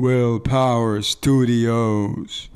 Willpower Studios.